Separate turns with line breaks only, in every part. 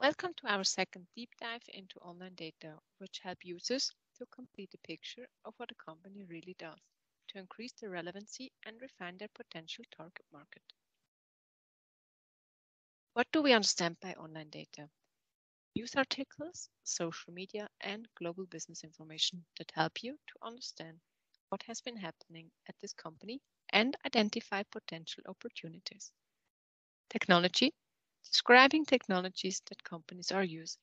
Welcome to our second deep dive into online data, which help users to complete a picture of what a company really does to increase their relevancy and refine their potential target market. What do we understand by online data? News articles, social media, and global business information that help you to understand what has been happening at this company and identify potential opportunities. Technology describing technologies that companies are using,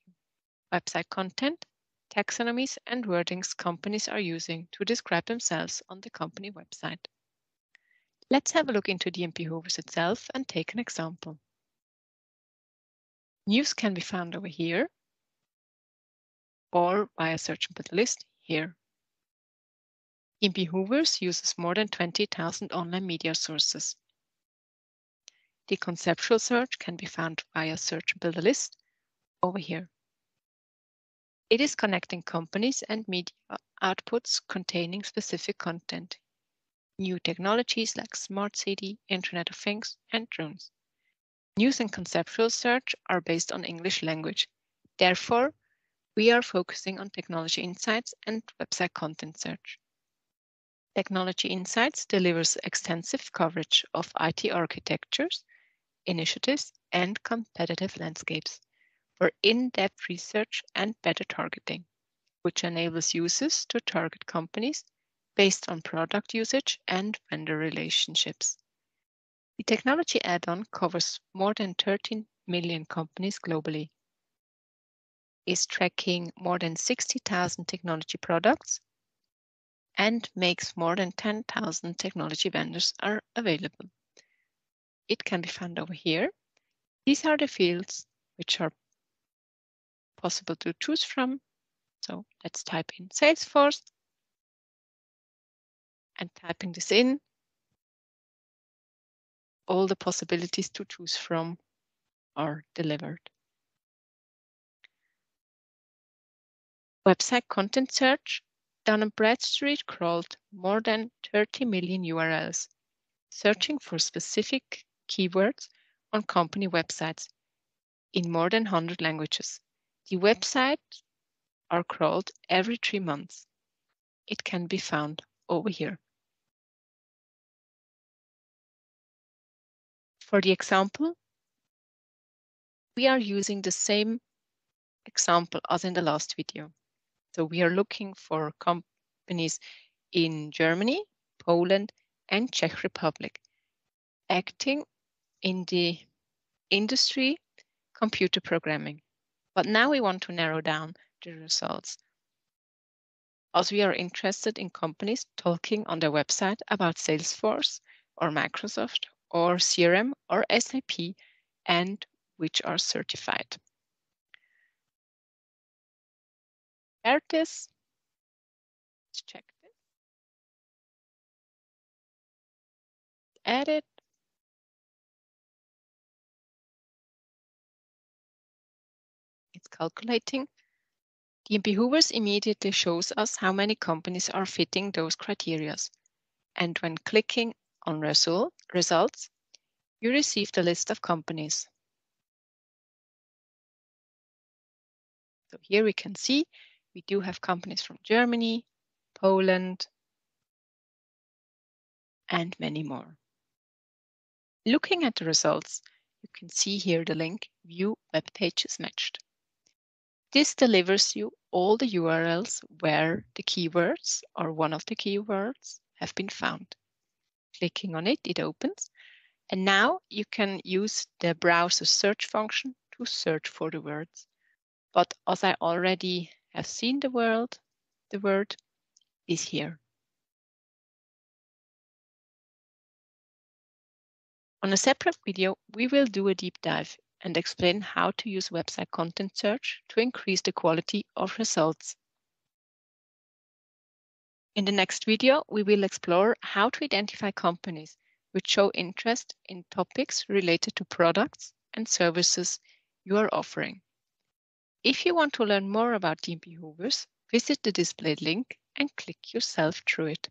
website content, taxonomies, and wordings companies are using to describe themselves on the company website. Let's have a look into D&B Hoovers itself and take an example. News can be found over here or via searchable list here. D&B Hoovers uses more than 20,000 online media sources. The conceptual search can be found via search and build a list over here. It is connecting companies and media outputs containing specific content, new technologies like smart city, Internet of Things, and drones. News and conceptual search are based on English language. Therefore, we are focusing on technology insights and website content search. Technology Insights delivers extensive coverage of IT architectures initiatives, and competitive landscapes for in-depth research and better targeting, which enables users to target companies based on product usage and vendor relationships. The technology add-on covers more than 13 million companies globally, is tracking more than 60,000 technology products, and makes more than 10,000 technology vendors are available it can be found over here. These are the fields which are possible to choose from. So let's type in Salesforce and typing this in, all the possibilities to choose from are delivered. Website content search, Dun & Bradstreet crawled more than 30 million URLs, searching for specific keywords on company websites in more than 100 languages. The websites are crawled every three months. It can be found over here. For the example, we are using the same example as in the last video. So we are looking for companies in Germany, Poland, and Czech Republic acting in the industry computer programming. But now we want to narrow down the results as we are interested in companies talking on their website about Salesforce or Microsoft or CRM or SAP and which are certified. There it is. Let's check this. Edit calculating. D&B Hoovers immediately shows us how many companies are fitting those criteria. And when clicking on result, results, you receive the list of companies. So here we can see we do have companies from Germany, Poland, and many more. Looking at the results, you can see here the link View Web Pages Matched. This delivers you all the URLs where the keywords or one of the keywords have been found. Clicking on it, it opens. And now you can use the browser search function to search for the words. But as I already have seen the word, the word is here. On a separate video, we will do a deep dive and explain how to use website content search to increase the quality of results. In the next video, we will explore how to identify companies which show interest in topics related to products and services you are offering. If you want to learn more about D&B Hoovers, visit the displayed link and click yourself through it.